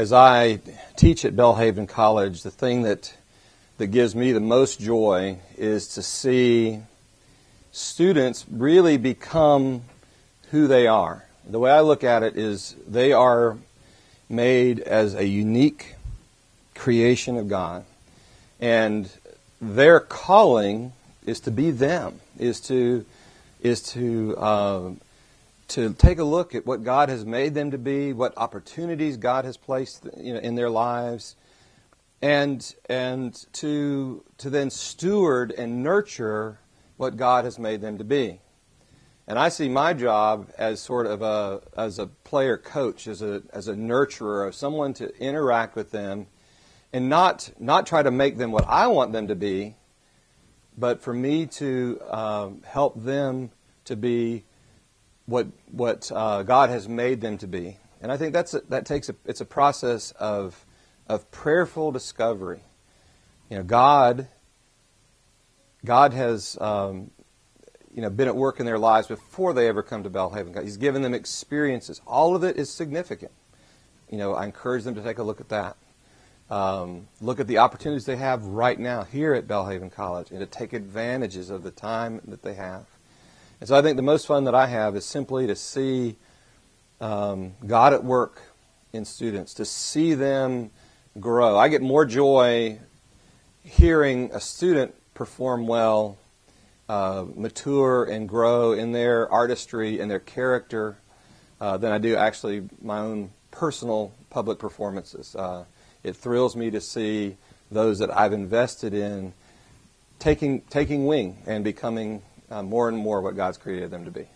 as I teach at Belhaven College, the thing that that gives me the most joy is to see students really become who they are. The way I look at it is they are made as a unique creation of God. And their calling is to be them, is to is to uh, to take a look at what God has made them to be, what opportunities God has placed you know, in their lives, and and to to then steward and nurture what God has made them to be. And I see my job as sort of a as a player coach, as a as a nurturer of someone to interact with them and not not try to make them what I want them to be, but for me to um, help them to be what what uh, God has made them to be. And I think that's a, that takes a, it's a process of of prayerful discovery. You know, God God has um, you know been at work in their lives before they ever come to Belhaven. He's given them experiences. All of it is significant. You know, I encourage them to take a look at that. Um, look at the opportunities they have right now here at Belhaven College and to take advantages of the time that they have. And so I think the most fun that I have is simply to see um, God at work in students, to see them grow. I get more joy hearing a student perform well, uh, mature, and grow in their artistry and their character uh, than I do actually my own personal public performances. Uh, it thrills me to see those that I've invested in taking, taking wing and becoming uh, more and more what God's created them to be.